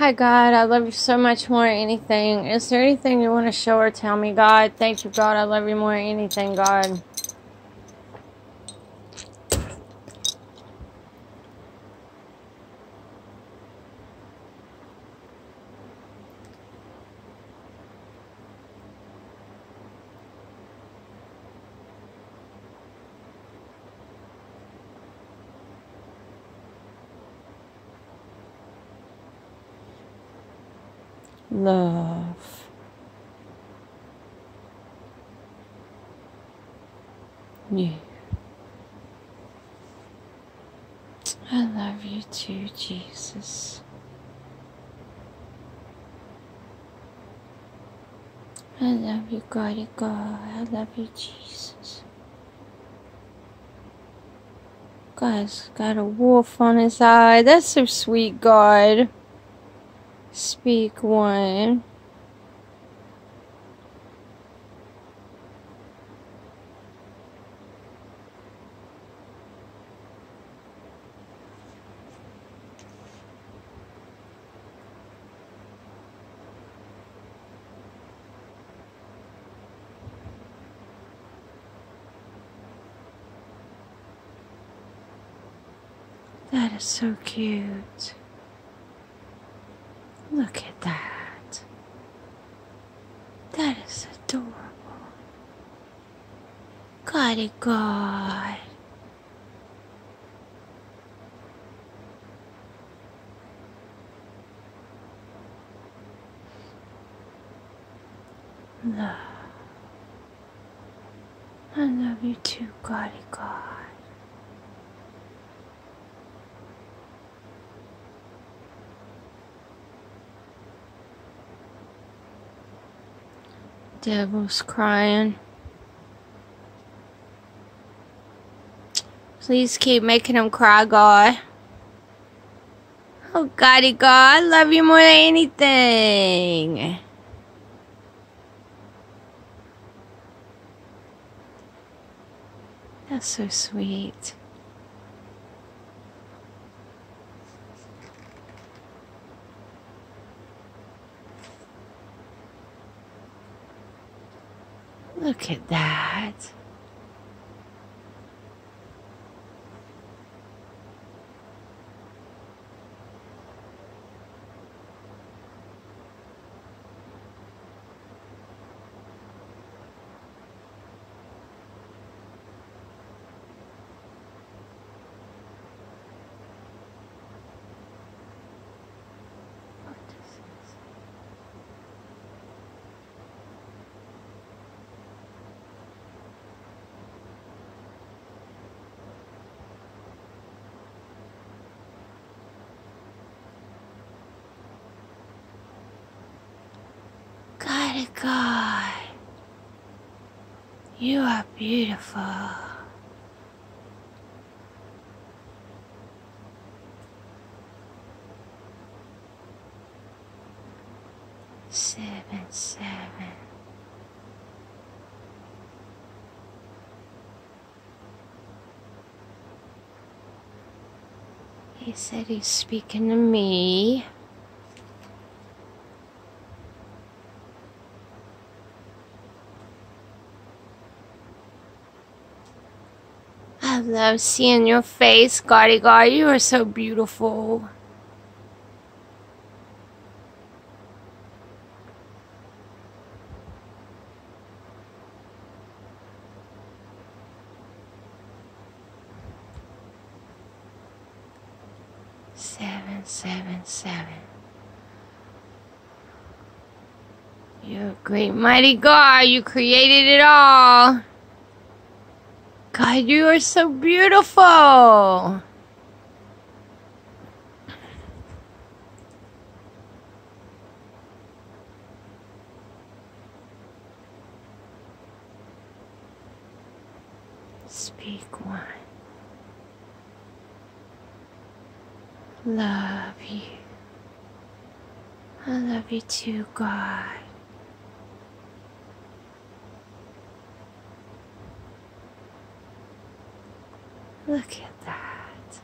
Hi, God. I love you so much more than anything. Is there anything you want to show or tell me, God? Thank you, God. I love you more than anything, God. Love. You. I love you too, Jesus. I love you, God, God. I love you, Jesus. God's got a wolf on his eye. That's so sweet, God. Speak one. That is so cute. Look at that. That is adorable. Goody God. Love. I love you too, Goody God. Devil's crying. Please keep making him cry, God. Oh, Goddy God, I love you more than anything. That's so sweet. Look at that. God, God, you are beautiful. Seven, seven. He said he's speaking to me. I love seeing your face, Gotti God. You are so beautiful. Seven, seven, seven. You're a great mighty God. You created it all. God, you are so beautiful. Speak one. Love you. I love you too, God. Look at that.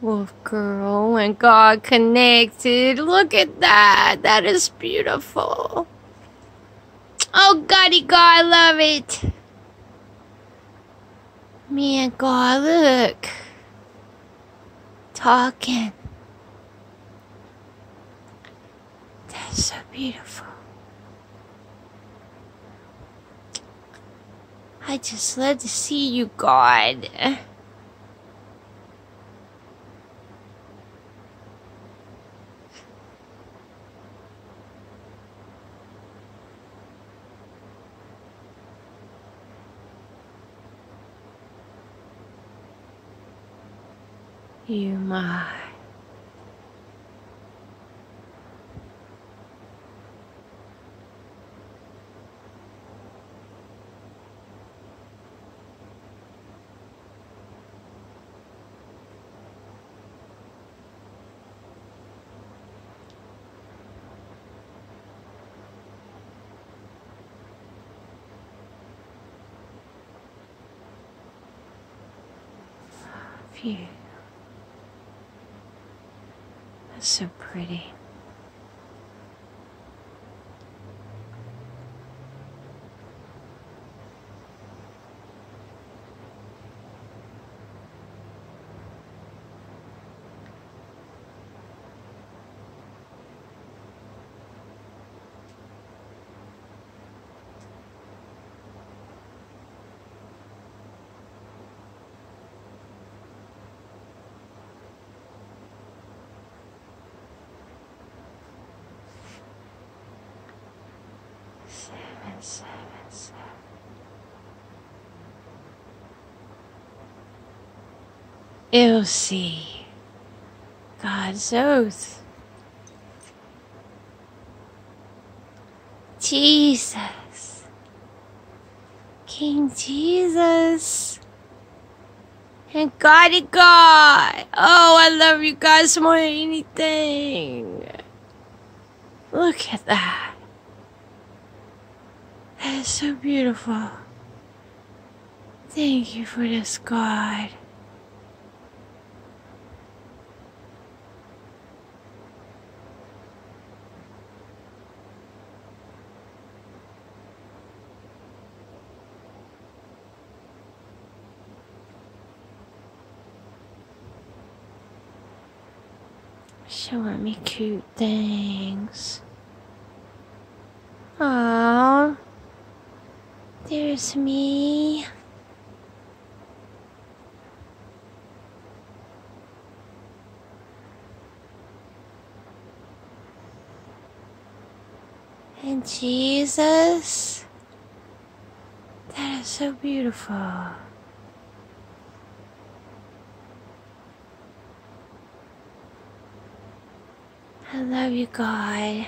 Wolf Girl and God connected. Look at that. That is beautiful. Oh, Goddy God, I love it. Me and God, look. Talking. That's so beautiful. I just love to see you, God. You my Phew. That's so pretty. Seven. Ilse. God's oath. Jesus. King Jesus. And God Goddy God. Oh, I love you guys more than anything. Look at that. So beautiful. Thank you for this, God. Showing me cute things. Aww. There's me. And Jesus. That is so beautiful. I love you, God.